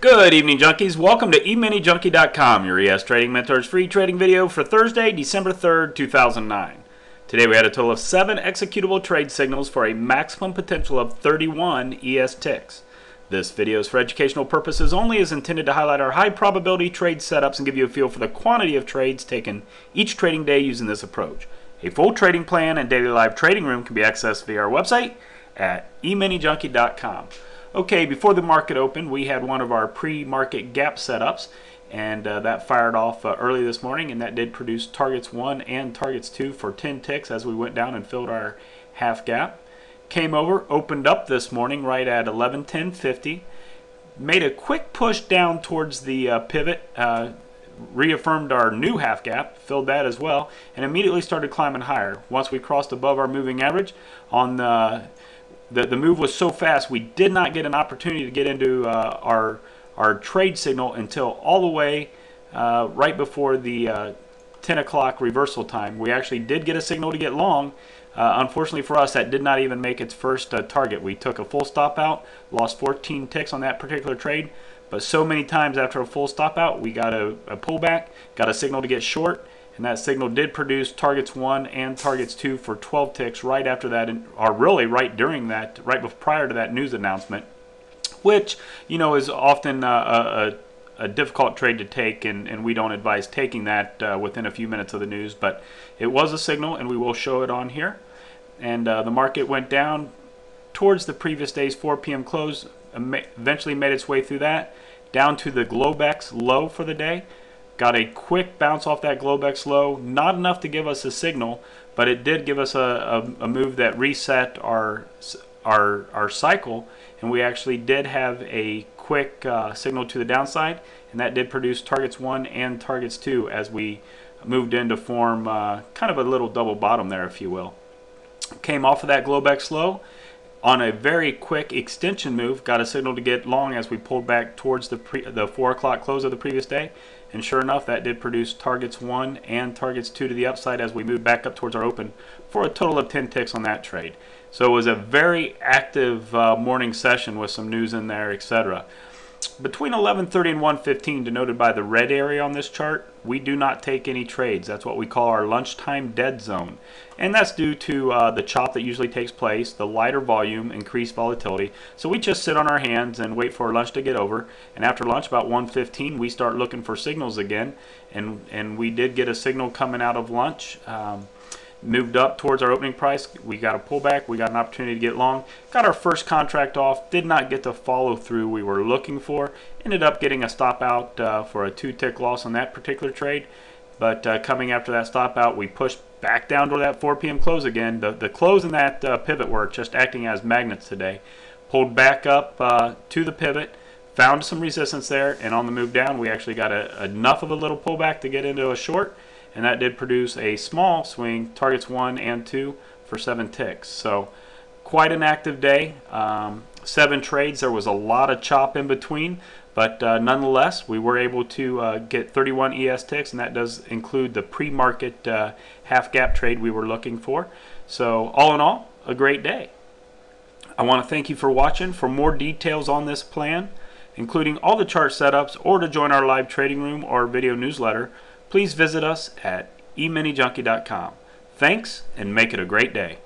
Good evening, junkies. Welcome to eminijunkie.com, your ES Trading Mentor's free trading video for Thursday, December 3rd, 2009. Today we had a total of 7 executable trade signals for a maximum potential of 31 ES ticks. This video is for educational purposes only is intended to highlight our high probability trade setups and give you a feel for the quantity of trades taken each trading day using this approach. A full trading plan and daily live trading room can be accessed via our website at eminijunkie.com. Okay, before the market opened, we had one of our pre-market gap setups, and uh, that fired off uh, early this morning, and that did produce targets 1 and targets 2 for 10 ticks as we went down and filled our half gap. Came over, opened up this morning right at 11.10.50, made a quick push down towards the uh, pivot, uh, reaffirmed our new half gap, filled that as well, and immediately started climbing higher. Once we crossed above our moving average on the the, the move was so fast we did not get an opportunity to get into uh, our our trade signal until all the way uh, right before the uh, 10 o'clock reversal time. We actually did get a signal to get long. Uh, unfortunately for us, that did not even make its first uh, target. We took a full stop out, lost 14 ticks on that particular trade, but so many times after a full stop out, we got a, a pullback, got a signal to get short, and that signal did produce targets 1 and targets 2 for 12 ticks right after that, or really right during that, right prior to that news announcement, which, you know, is often uh, a, a, difficult trade to take, and, and we don't advise taking that uh, within a few minutes of the news, but it was a signal, and we will show it on here. And uh, the market went down towards the previous day's 4 p.m. close, eventually made its way through that, down to the Globex low for the day, Got a quick bounce off that Globex low, not enough to give us a signal, but it did give us a, a, a move that reset our, our, our cycle, and we actually did have a quick uh, signal to the downside, and that did produce targets 1 and targets 2 as we moved in to form uh, kind of a little double bottom there, if you will. Came off of that Globex low on a very quick extension move, got a signal to get long as we pulled back towards the, pre, the 4 o'clock close of the previous day. And sure enough, that did produce targets 1 and targets 2 to the upside as we moved back up towards our open for a total of 10 ticks on that trade. So it was a very active uh, morning session with some news in there, etc. Between 11:30 and 1:15, denoted by the red area on this chart, we do not take any trades. That's what we call our lunchtime dead zone, and that's due to uh, the chop that usually takes place, the lighter volume, increased volatility. So we just sit on our hands and wait for lunch to get over. And after lunch, about 1:15, we start looking for signals again, and and we did get a signal coming out of lunch. Um, moved up towards our opening price. We got a pullback. We got an opportunity to get long. Got our first contract off. Did not get the follow through we were looking for. Ended up getting a stop out uh, for a two tick loss on that particular trade. But uh, coming after that stop out, we pushed back down to that 4 p.m. close again. The, the close and that uh, pivot were just acting as magnets today. Pulled back up uh, to the pivot found some resistance there and on the move down we actually got a, enough of a little pullback to get into a short and that did produce a small swing, targets one and two for seven ticks. So quite an active day. Um, seven trades. There was a lot of chop in between, but uh, nonetheless, we were able to uh, get 31 ES ticks, and that does include the pre-market uh, half gap trade we were looking for. So all in all, a great day. I want to thank you for watching. For more details on this plan, including all the chart setups, or to join our live trading room or video newsletter, please visit us at eminijunkie.com. Thanks and make it a great day.